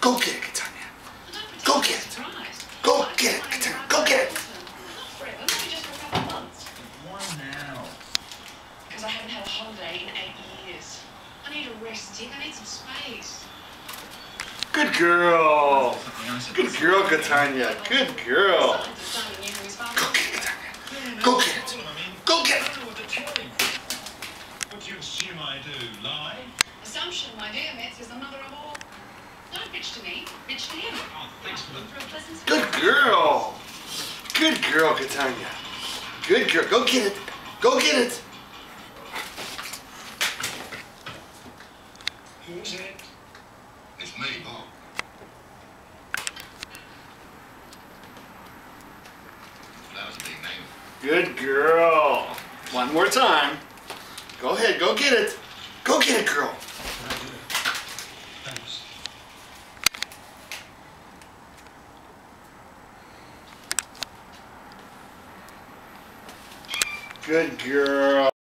Go get it, Catania. Go get it. Go get it, Catania. Go get it. Not forever, maybe just for a couple of months. Why now? Because I haven't had a holiday in eight years. I need a rest, Dick. I need some space. Good girl. Good girl, Catania. Good girl. Besides, it's Simon knew who his father Go get it, Catania. Go get it. problem. I mean, Go get it. what to tell him. What do you assume I do? Lie? Assumption, my dear Metz, is the mother of all. Good girl. Good girl, Catania. Good girl. Go get it. Go get it. Who's it? It's me, Bob. That was a big name. Good girl. One more time. Go ahead. Go get it. Go get it, girl. Good girl.